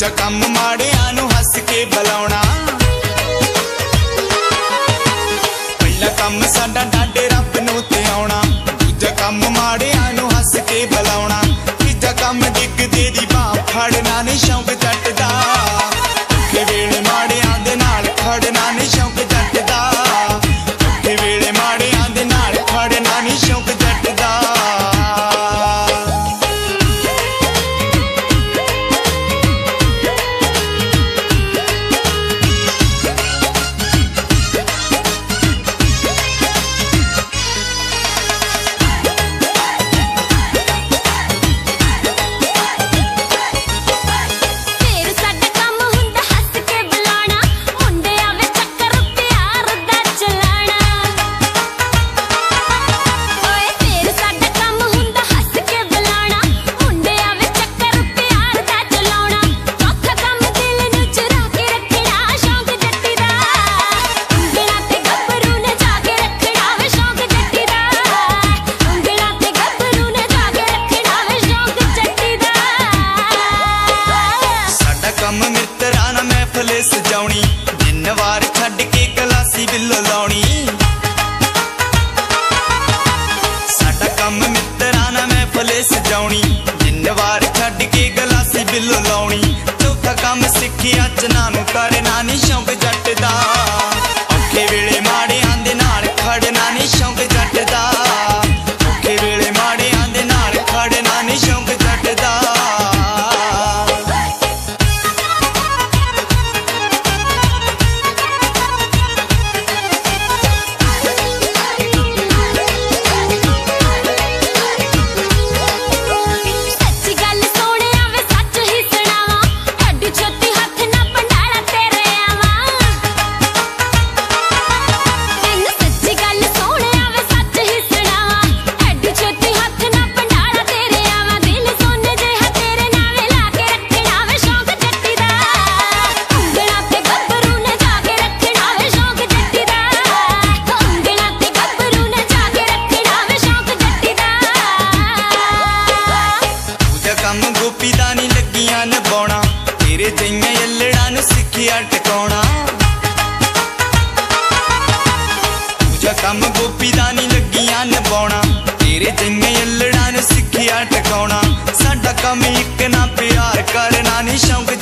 ਚ ਕੰਮ ਮਾੜਿਆਂ ਯਾਰਾਂ ਨਾਲ ਮਹਿਫਲੇ ਸਜਾਉਣੀ ਦਿਨ ਵਾਰ ਛੱਡ ਕੇ ਗਲਾਸੀ ਬਿੱਲੋ ਲਾਉਣੀ। ਸਾਡਾ ਕੰਮ ਮਿੱਤਰਾਂ ਨਾਲ ਮਹਿਫਲੇ ਸਜਾਉਣੀ ਦਿਨ ਵਾਰ ਛੱਡ ਕੇ ਗਲਾਸੀ ਬਿੱਲੋ ਲਾਉਣੀ। ਚੌਥਾ ਕੰਮ ਸਿੱਖਿਆ ਚਨਾ ਨੂੰ ਕਰਨਾ ਨਹੀਂ ਸ਼ੌਂਕ ਜੱਟ ਦਾ। ਯੱਲੜਾਂ ਸਿੱਖਿਆ ਟਿਕਾਉਣਾ। ਦੂਜਾ ਕੰਮ ਗੋਪੀ ਦਾ ਨਹੀਂ ਲੱਗੀਆਂ ਨਿਭਾਉਣਾ। ਤੇਰੇ ਜਿੰਨੇ ਯੱਲੜਾਂ ਨੂੰ ਸਿੱਖਿਆ ਟਿਕਾਉਣਾ। ਸਾਡਾ ਕੰਮ ਇੱਕ ਨਾ ਪਿਆਰ ਕਰਨਾ, ਨਹੀਂ ਸ਼ੌਂਕ